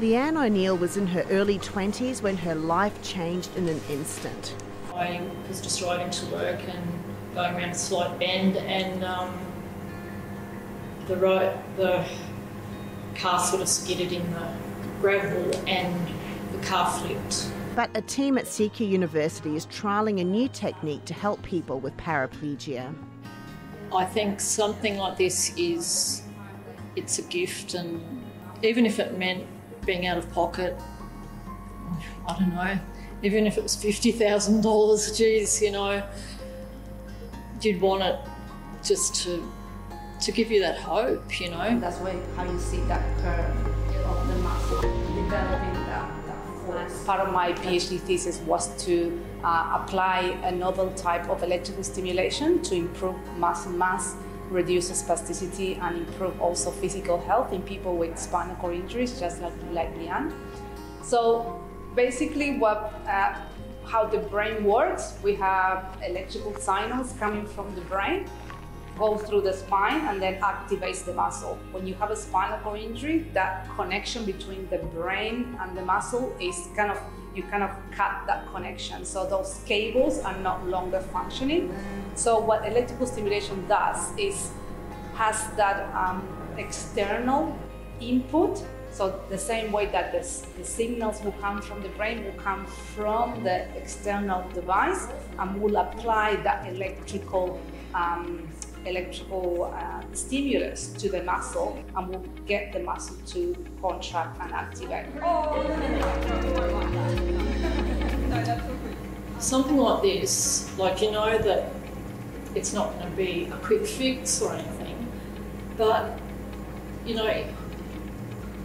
Leanne O'Neill was in her early 20s when her life changed in an instant. I was just driving to work and going around a slight bend, and um, the road, the car sort of skidded in the gravel, and the car flipped. But a team at CQ University is trialling a new technique to help people with paraplegia. I think something like this is it's a gift, and even if it meant being out of pocket, I don't know, even if it was fifty thousand dollars, geez, you know, you'd want it just to to give you that hope, you know. That's why how you see that curve of the muscle developing that, that force. Part of my PhD thesis was to uh, apply a novel type of electrical stimulation to improve muscle mass, reduce spasticity, and improve also physical health in people with spinal cord injuries, just like, like Leanne. So basically, what uh, how the brain works, we have electrical signals coming from the brain go through the spine and then activates the muscle. When you have a spinal cord injury, that connection between the brain and the muscle is kind of, you kind of cut that connection. So those cables are not longer functioning. So what electrical stimulation does is has that um, external input. So the same way that the, the signals will come from the brain will come from the external device and will apply that electrical um, electrical uh, stimulus to the muscle and will get the muscle to contract and activate. Something like this, like you know that it's not going to be a quick fix or anything, but you know,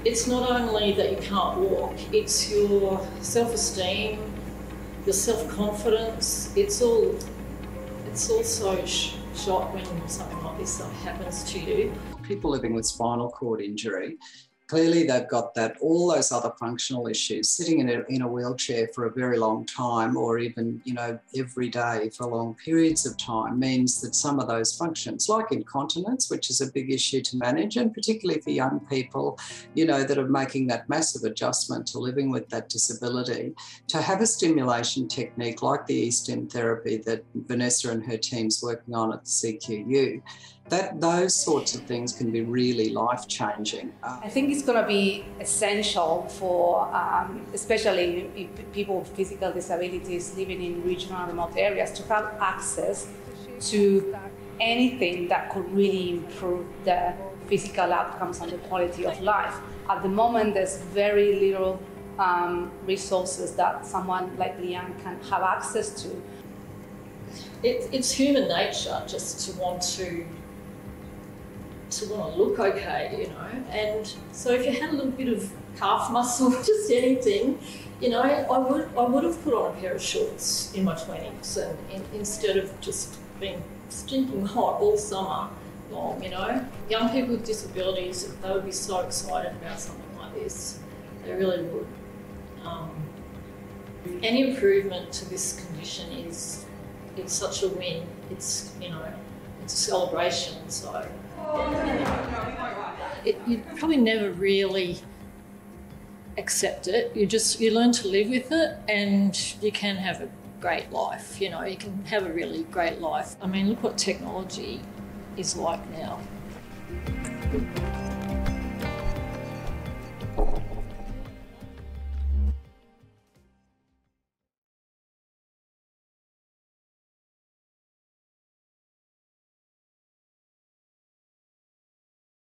it's not only that you can't walk, it's your self esteem, your self confidence, it's all, it's all also sh- shot when something like this happens to you. People living with spinal cord injury, clearly they've got that, all those other functional issues, sitting in a, in a wheelchair for a very long time or even, you know, every day for long periods of time means that some of those functions, like incontinence, which is a big issue to manage, and particularly for young people, you know, that are making that massive adjustment to living with that disability, to have a stimulation technique like the e-stim therapy that Vanesa and her team's working on at the CQU, that those sorts of things can be really life changing. I think it's going to be essential for, um, especially people with physical disabilities living in regional and remote areas, to have access to anything that could really improve the physical outcomes and the quality of life. At the moment, there's very little um, resources that someone like Leanne can have access to. It, it's human nature just to want to to want to look okay, you know. And so if you had a little bit of calf muscle, just anything, you know, I would I would have put on a pair of shorts in my twenties, and, instead of just being stinking hot all summer long, you know. Young people with disabilities, they would be so excited about something like this. They really would. Um, any improvement to this condition is it's such a win. It's you know, it's a celebration. So it, you probably never really accept it. You just you learn to live with it, and you can have a great life. You know, you can have a really great life. I mean, look what technology is like now.